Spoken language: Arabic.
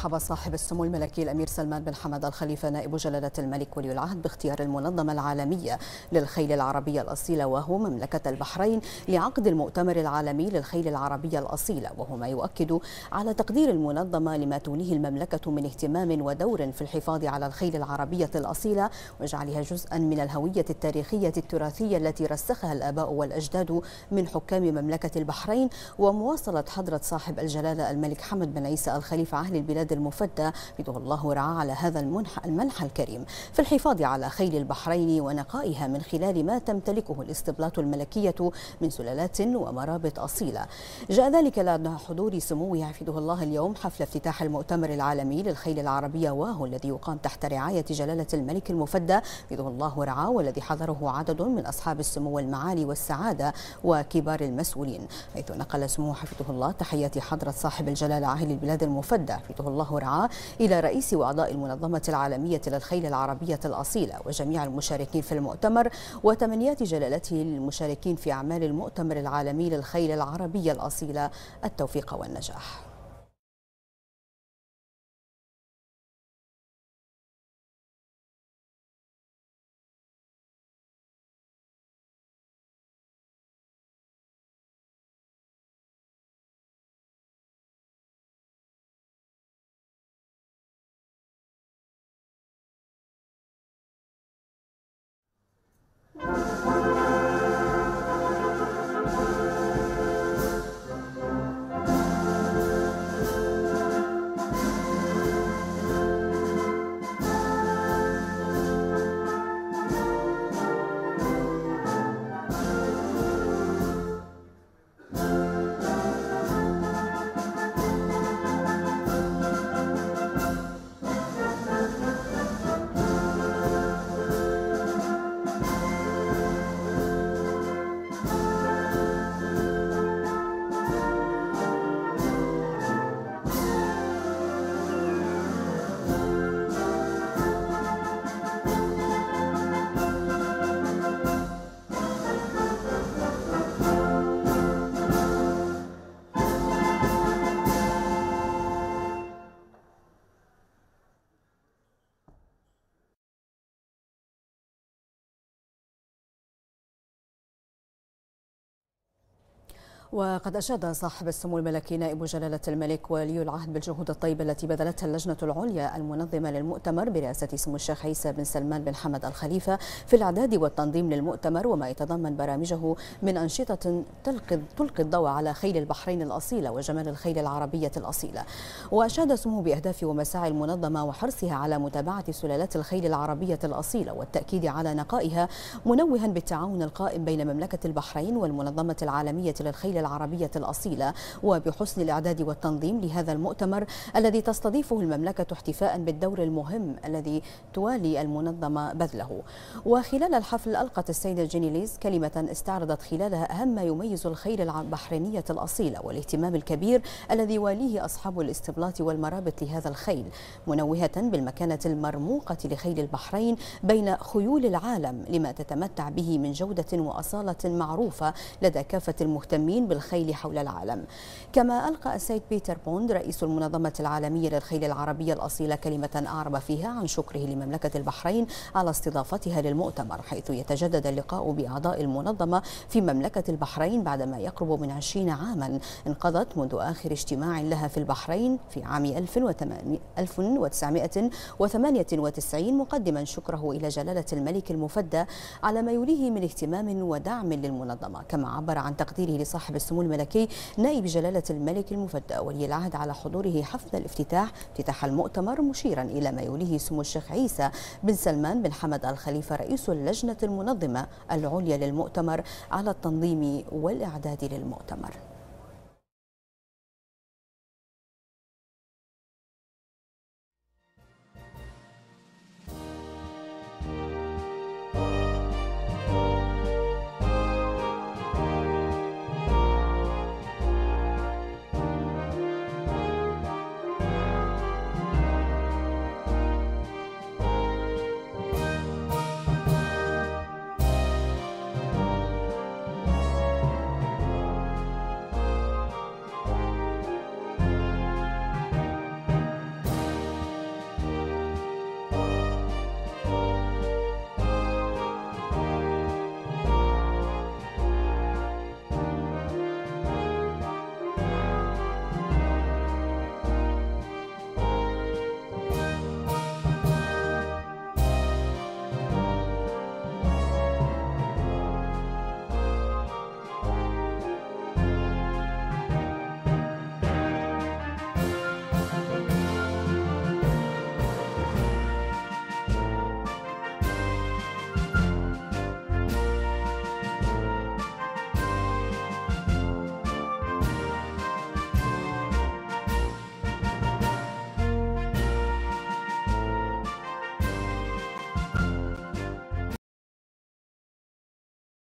رحب صاحب السمو الملكي الأمير سلمان بن حمد الخليفة نائب جلالة الملك ولي العهد باختيار المنظمة العالمية للخيل العربية الأصيلة وهو مملكة البحرين لعقد المؤتمر العالمي للخيل العربية الأصيلة وهو ما يؤكد على تقدير المنظمة لما توليه المملكة من اهتمام ودور في الحفاظ على الخيل العربية الأصيلة وجعلها جزءا من الهوية التاريخية التراثية التي رسخها الآباء والأجداد من حكام مملكة البحرين ومواصلة حضرة صاحب الجلالة الملك حمد بن عيسى الخليفة أهل البلاد المفدى بيده الله ورعاه على هذا المنح المنح الكريم. في الحفاظ على خيل البحرين ونقائها من خلال ما تمتلكه الاستبلاط الملكية من سلالات ومرابط أصيلة. جاء ذلك لدى حضور سموه يحفظه الله اليوم حفل افتتاح المؤتمر العالمي للخيل العربية واهو الذي يقام تحت رعاية جلالة الملك المفدى. بيده الله ورعاه والذي حضره عدد من أصحاب السمو المعالي والسعادة وكبار المسؤولين. حيث نقل سموه حفظه الله تحيات حضرة صاحب الجلالة أهل البلاد المفدى. حفظه الله ورعاه إلى رئيس وأعضاء المنظمة العالمية للخيل العربية الأصيلة وجميع المشاركين في المؤتمر وتمنيات جلالته للمشاركين في أعمال المؤتمر العالمي للخيل العربية الأصيلة. التوفيق والنجاح. وقد أشاد صاحب السمو الملكي نائب جلالة الملك ولي العهد بالجهود الطيبة التي بذلتها اللجنة العليا المنظمة للمؤتمر برئاسة سمو الشيخ عيسى بن سلمان بن حمد الخليفة في الإعداد والتنظيم للمؤتمر وما يتضمن برامجه من أنشطة تلقي الضوء على خيل البحرين الأصيلة وجمال الخيل العربية الأصيلة. وأشاد سمو بأهداف ومساعي المنظمة وحرصها على متابعة سلالات الخيل العربية الأصيلة والتأكيد على نقائها منوها بالتعاون القائم بين مملكة البحرين والمنظمة العالمية للخيل العربية الأصيلة وبحسن الإعداد والتنظيم لهذا المؤتمر الذي تستضيفه المملكة احتفاء بالدور المهم الذي توالي المنظمة بذله. وخلال الحفل ألقت السيدة جيني ليز كلمة استعرضت خلالها أهم ما يميز الخيل البحرينية الأصيلة والاهتمام الكبير الذي يواليه أصحاب الاستبلاط والمرابط لهذا الخيل منوهة بالمكانة المرموقة لخيل البحرين بين خيول العالم لما تتمتع به من جودة وأصالة معروفة لدى كافة المهتمين بالخيل حول العالم. كما ألقى السيد بيتر بوند رئيس المنظمة العالمية للخيل العربية الأصيلة كلمة أعرب فيها عن شكره لمملكة البحرين على استضافتها للمؤتمر حيث يتجدد اللقاء بأعضاء المنظمة في مملكة البحرين بعدما يقرب من عشرين عاما. انقضت منذ آخر اجتماع لها في البحرين في عام 1998 مقدما شكره إلى جلالة الملك المفدى على ما يوليه من اهتمام ودعم للمنظمة. كما عبر عن تقديره لصاحب السمو الملكي نائب جلالة الملك المفدى ولي العهد على حضوره حفل الافتتاح افتتاح المؤتمر مشيرا إلى ما يوليه سمو الشيخ عيسى بن سلمان بن حمد الخليفة رئيس اللجنة المنظمة العليا للمؤتمر على التنظيم والإعداد للمؤتمر.